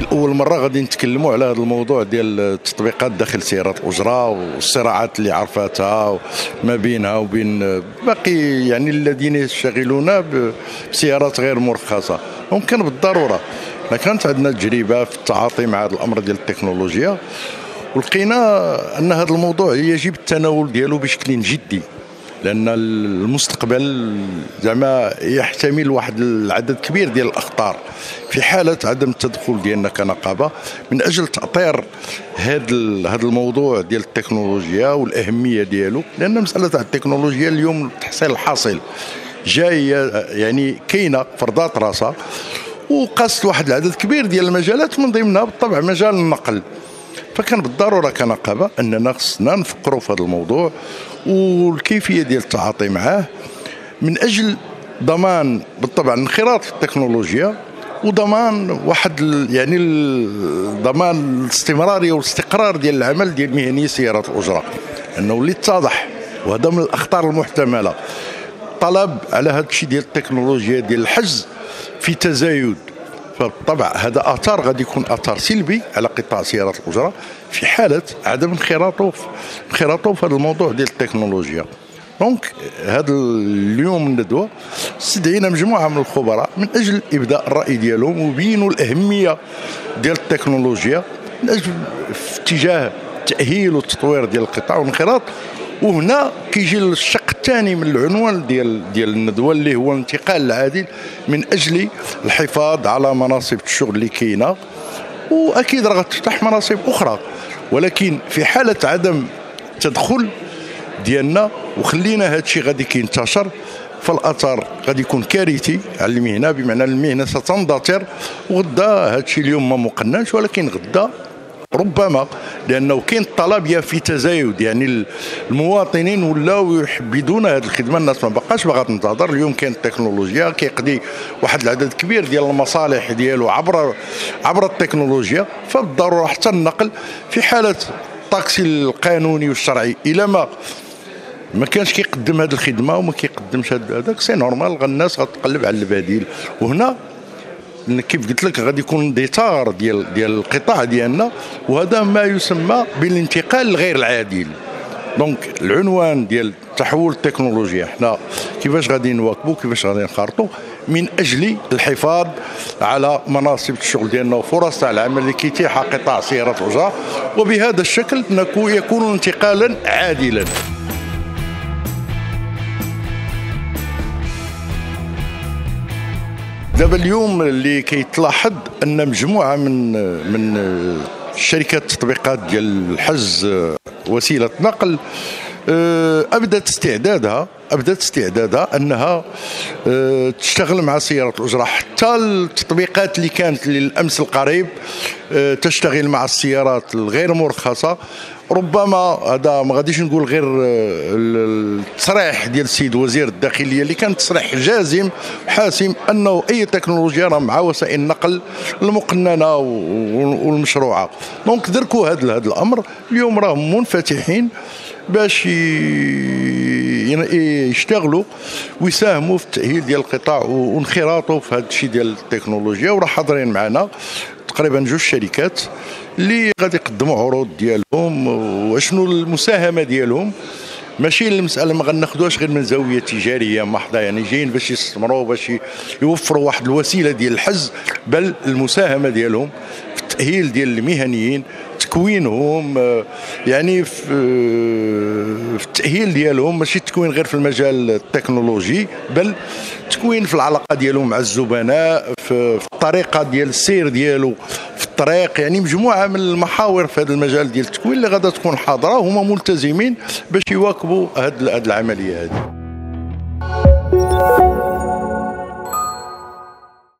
اول مرة غادي نتكلموا على هذا الموضوع ديال التطبيقات داخل سيارات الاجره والصراعات اللي عرفاتها ما بينها وبين باقي يعني الذين يشتغلون بسيارات غير مرخصة. ممكن بالضرورة. كانت عندنا تجربة في التعاطي مع هذا الأمر ديال التكنولوجيا ولقينا أن هذا الموضوع يجب التناول ديالو بشكل جدي. لأن المستقبل زعما يحتمل واحد العدد كبير ديال الأخطار. في حالة عدم التدخل ديالنا كنقابة من أجل تأطير هذا هذا الموضوع ديال التكنولوجيا والأهمية ديالو لأن مسألة التكنولوجيا اليوم التحصيل الحاصل جاية يعني كاينة فرضات راسها وقاست واحد العدد كبير ديال المجالات من ضمنها بالطبع مجال النقل. فكان بالضرورة كنقابة أننا خصنا نفكروا في هذا الموضوع والكيفية ديال التعاطي معاه من أجل ضمان بالطبع الانخراط في التكنولوجيا وضمان واحد يعني ضمان الاستمراريه والاستقرار ديال العمل ديال مهنيه سيارات الأجرة. أنه اللي اتضح وهذا من الأخطار المحتملة. طلب على هذا الشيء ديال التكنولوجيا ديال الحجز في تزايد فبالطبع هذا آثار غادي يكون آثار سلبي على قطاع سيارات الاجره في حالة عدم انخراطه انخراطه في هذا الموضوع ديال التكنولوجيا. دونك هذا اليوم الندوه استدعينا مجموعة من الخبراء من أجل إبداء الرأي ديالهم وبينوا الأهمية ديال التكنولوجيا من أجل في اتجاه تأهيل وتطوير ديال القطاع والانخراط وهنا كيجي الشق الثاني من العنوان ديال ديال الندوة اللي هو الانتقال العادل من أجل الحفاظ على مناصب الشغل اللي كاينة. وأكيد راه غتفتح مناصب أخرى. ولكن في حالة عدم التدخل ديالنا وخلينا هذا الشيء غادي كينتشر فالأثر غادي يكون كارثي على المهنة. بمعنى المهنة ستندثر وغدا هذا الشيء اليوم ما مقننش ولكن غدا ربما لأنه كاين الطلب في تزايد. يعني المواطنين ولاو يحبذون هذه الخدمة. الناس ما بقاش باغا تنتظر اليوم كاين التكنولوجيا كيقضي واحد العدد كبير ديال المصالح ديالو عبر عبر التكنولوجيا. فبالضرورة حتى النقل في حالة الطاكسي القانوني والشرعي. إلى ما ما كانش كيقدم هذه الخدمة وما كيقدمش هذاك c'est normal. الناس غتقلب على البديل. وهنا كيف قلت لك غادي يكون ديتار ديال ديال القطاع ديالنا وهذا ما يسمى بالانتقال الغير العادل. donc العنوان ديال تحول التكنولوجيا حنا كيفاش غادي نواكبوا كيفاش غادي نخرطوا من أجل الحفاظ على مناصب الشغل ديالنا وفرص تاع العمل اللي كيتيحها قطاع سيارات الاجره وبهذا الشكل يكون انتقالا عادلا. دابا اليوم اللي كيتلاحظ أن مجموعة من من شركات التطبيقات ديال الحجز وسيلة نقل آه، أبدت استعدادها أبدت استعدادها أنها آه، تشتغل مع سيارات الأجرة. حتى التطبيقات اللي كانت للأمس القريب آه، تشتغل مع السيارات الغير مرخصة ربما هذا ما غاديش نقول غير التصريح ديال السيد وزير الداخلية اللي كان تصريح جازم حاسم أنه أي تكنولوجيا راه مع وسائل النقل المقننة والمشروعة. دونك دركوا هذا الأمر. اليوم راهم منفتحين باش يشتغلوا ويساهموا في التأهيل ديال القطاع وانخراطوا في هذا الشيء ديال التكنولوجيا. وراه حاضرين معنا تقريبا جوج شركات اللي غادي يقدموا عروض ديالهم وشنو المساهمة ديالهم. ماشي المسألة ما غناخذوهاش غير من زاوية تجارية محضة يعني جايين باش يستثمروا باش يوفروا واحد الوسيلة ديال الحز بل المساهمة ديالهم في التأهيل ديال المهنيين تكوينهم آه، يعني في, آه، في التأهيل ديالهم ماشي تكوين غير في المجال التكنولوجي بل تكوين في العلاقة ديالهم مع الزبناء في الطريقة ديال السير ديالو في الطريق يعني مجموعة من المحاور في هذا المجال ديال التكوين اللي غادا تكون حاضرة وهما ملتزمين باش يواكبوا هذه العملية هذه